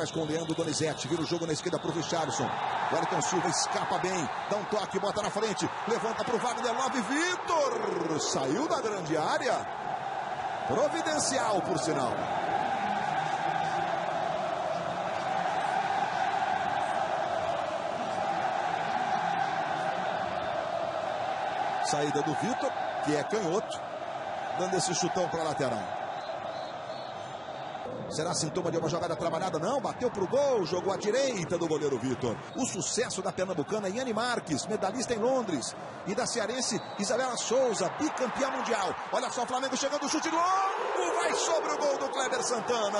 Atrás com o Leandro Donizete. Vira o jogo na esquerda pro Richardson. Wellington Silva escapa bem. Dá um toque, bota na frente. Levanta pro Wagner Love. Vitor saiu da grande área. Providencial, por sinal. Saída do Vitor, que é canhoto, dando esse chutão para a lateral. Será sintoma de uma jogada trabalhada? Não, bateu pro gol, jogou à direita do goleiro Vitor. O sucesso da pernambucana Yane Marques, medalhista em Londres. E da cearense Isabela Souza, bicampeã mundial. Olha só o Flamengo chegando, chute longo, vai sobre o gol do Kleber Santana.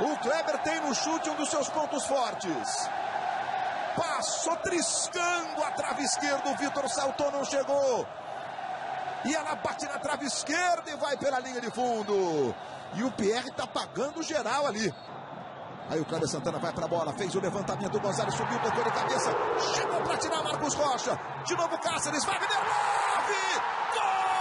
O Kleber tem no chute um dos seus pontos fortes. Passou triscando a trave esquerda, o Vitor saltou, não chegou. E ela bate na trave esquerda e vai pela linha de fundo. E o Pierre está pagando geral ali. Aí o Cláudio Santana vai para a bola, fez o levantamento, o Gonzalez subiu, tocou de cabeça, chegou para tirar Marcos Rocha. De novo Cáceres, Wagner Love! mostrar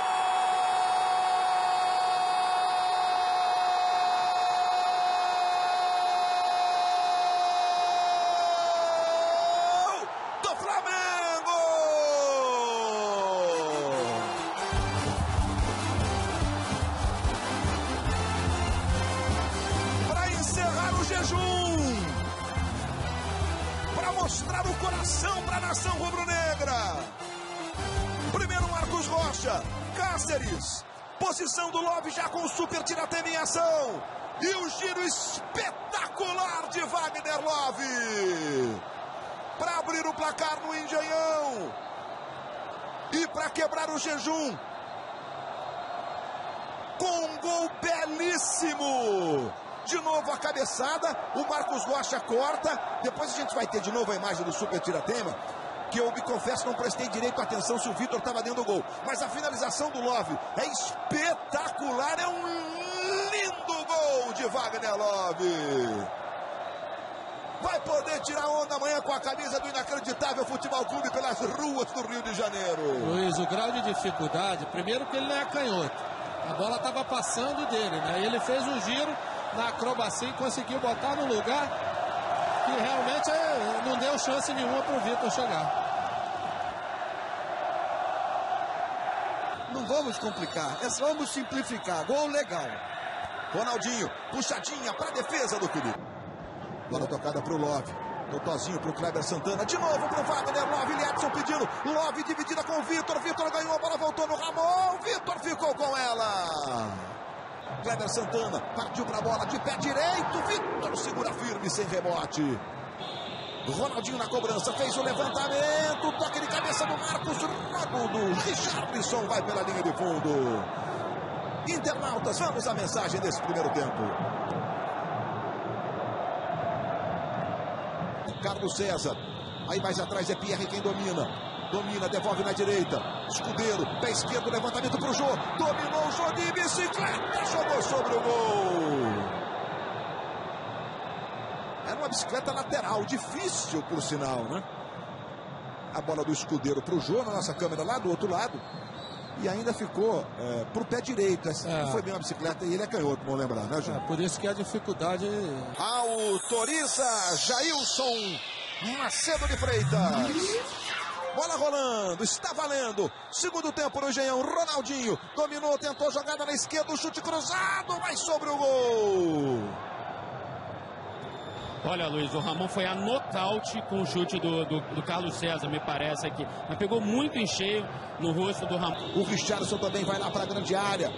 o coração para a nação rubro-negra. Primeiro Marcos Rocha, Cáceres, posição do Love já com o super tiratema em ação. E o giro espetacular de Wagner Love. Para abrir o placar no Engenhão. E para quebrar o jejum. Com um gol belíssimo de novo a cabeçada, o Marcos Rocha corta. Depois a gente vai ter de novo a imagem do Super Tiratema. Que eu me confesso, não prestei direito atenção se o Vitor estava dentro do gol. Mas a finalização do Love é espetacular. É um lindo gol de Wagner Love. Vai poder tirar onda amanhã com a camisa do inacreditável Futebol Clube pelas ruas do Rio de Janeiro. Luiz, o grau de dificuldade, primeiro que ele não é canhoto. A bola estava passando dele, né? Ele fez um giro, na acrobacia e conseguiu botar no lugar que realmente é, não deu chance nenhuma para o Vitor chegar. Não vamos complicar, é só vamos simplificar. Gol legal. Ronaldinho, puxadinha para a defesa do Felipe. Bola tocada para o Love. Totozinho para o Kleber Santana. De novo para o Wagner. Love, Edson pedindo. Love dividida com o Vitor. Vitor ganhou a bola, voltou no Ramon. Vitor ficou com ela. Kleber Santana partiu para a bola de pé direito. Vitor segura firme sem rebote. Ronaldinho na cobrança, fez o levantamento, toque de cabeça do Marcos Rodo. Richardson vai pela linha de fundo. Internautas, vamos à mensagem desse primeiro tempo. Carlos César, aí mais atrás é Pierre quem domina. Domina, devolve na direita. Escudeiro, pé esquerdo, levantamento pro Jô. Dominou o Jô de bicicleta, jogou sobre o gol. Era uma bicicleta lateral, difícil por sinal, né? A bola do escudeiro pro Jô, na nossa câmera lá do outro lado. E ainda ficou é, pro pé direito. Essa é. foi bem uma bicicleta e ele é canhoto, vamos lembrar, né, Jô? É, por isso que a dificuldade. Autoriza Jailson Macedo de Freitas. Bola rolando, está valendo. Segundo tempo no Engenhão, Ronaldinho dominou, tentou jogada na esquerda, o chute cruzado, vai sobre o gol. Olha, Luiz, o Ramon foi a nocaute com o chute do, do, do, Carlos César, me parece aqui. Mas pegou muito em cheio no rosto do Ramon. O Richardson também vai lá para a grande área.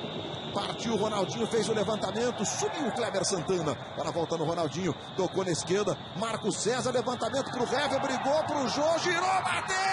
Partiu o Ronaldinho, fez o levantamento, subiu o Kleber Santana. Para volta no Ronaldinho, tocou na esquerda. Marcos César, levantamento para o Hever, brigou para o Jô, girou, bateu!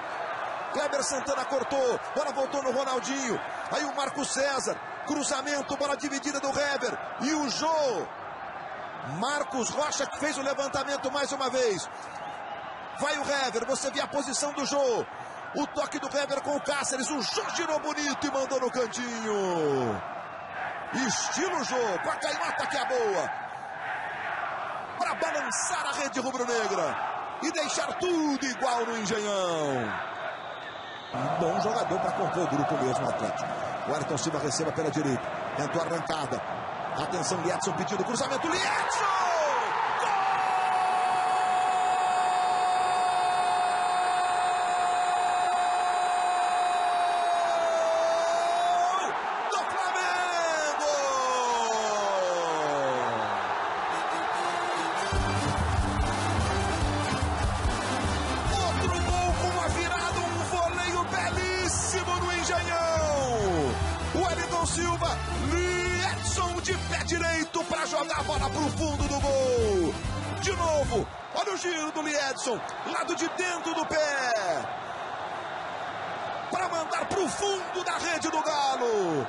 Kleber Santana cortou, bola voltou no Ronaldinho. Aí o Marco César, cruzamento, bola dividida do Hever. E o Jô Marcos Rocha que fez o levantamento mais uma vez. Vai o Hever, você vê a posição do Jô. O toque do Hever com o Cáceres. O Jô girou bonito e mandou no cantinho. Estilo Jô, com a canhota que é boa. Para balançar a rede rubro-negra e deixar tudo igual no Engenhão. Um bom jogador para compor o grupo mesmo, Atlético. O Ayrton Silva receba pela direita. Tentou arrancada. Atenção, Liedson pedindo cruzamento. Liedson! Silva, Edson de pé direito para jogar a bola para o fundo do gol. De novo, olha o giro do Liedson, lado de dentro do pé. Para mandar para o fundo da rede do Galo.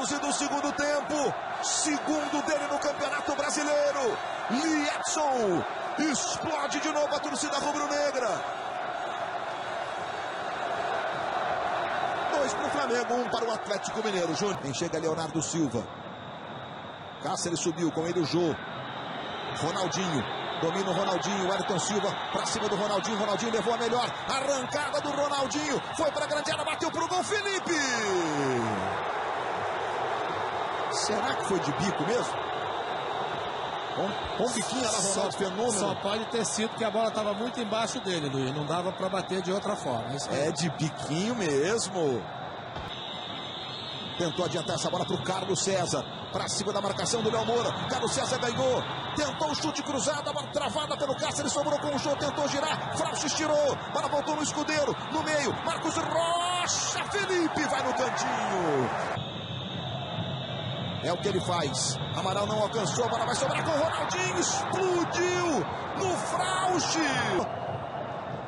11 do segundo tempo, segundo dele no Campeonato Brasileiro. Liedson explode de novo a torcida rubro-negra. Dois para o Flamengo, um para o Atlético Mineiro. Júnior. Quem chega é Leonardo Silva. Cáceres subiu com ele o Jô. Ronaldinho. Domina o Ronaldinho, Wellington Silva para cima do Ronaldinho. Ronaldinho levou a melhor. Arrancada do Ronaldinho. Foi para a grande área, bateu para o gol. Felipe. Será que foi de bico mesmo? Com, com biquinho lá, Ronaldo, só, fenômeno. Só pode ter sido que a bola estava muito embaixo dele, Luiz. Não dava para bater de outra forma. É de biquinho mesmo. Tentou adiantar essa bola para o Carlos César. Para cima da marcação do Léo Moura. Carlos César ganhou. Tentou o chute cruzado. A bola travada pelo Cáceres. Sobrou com o show. Tentou girar. Frausto estirou. Bola voltou no escudeiro. No meio. Marcos Rocha. Felipe vai no cantinho. É o que ele faz. Amaral não alcançou. A bola vai sobrar com o Ronaldinho. Explodiu no Frauste.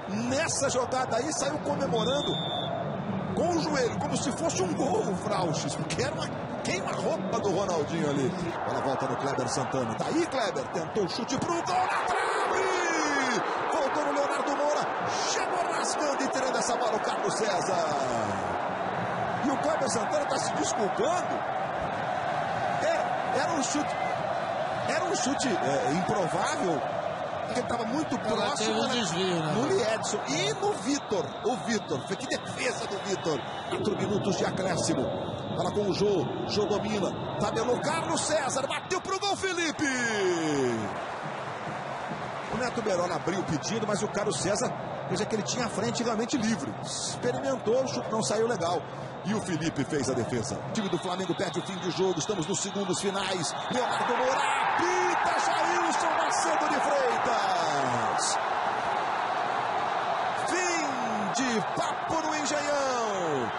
Nessa jogada aí saiu comemorando com o joelho, como se fosse um gol o Frauches, porque era uma queima-roupa do Ronaldinho ali. Bola volta no Kleber Santana. Tá aí, Kleber. Tentou o chute pro gol na trave. Voltou no Leonardo Moura. Chegou rasgando e tirando essa bola o Carlos César. E o Kleber Santana tá se desculpando. É, era um chute. Era um chute é, improvável porque ele estava muito próximo um desvio, né? no Liedson e no Vitor. O Vitor, foi que defesa do Vitor. 4 minutos de acréscimo. Fala com o Jô, Jô domina. Tabelou Carlos César, bateu pro gol Felipe. O Neto Berola abriu o pedido, mas o Carlos César veja que ele tinha a frente realmente livre. Experimentou, o chute não saiu legal. E o Felipe fez a defesa. O time do Flamengo perde o fim de jogo. Estamos nos segundos finais. Leonardo pita Jailson Macedo de Freitas. Fim de papo no Engenhão.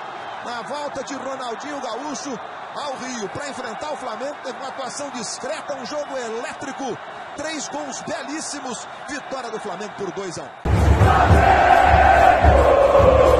Na volta de Ronaldinho Gaúcho ao Rio para enfrentar o Flamengo. Teve uma atuação discreta, um jogo elétrico. Três gols belíssimos. Vitória do Flamengo por 2 a 1. Um.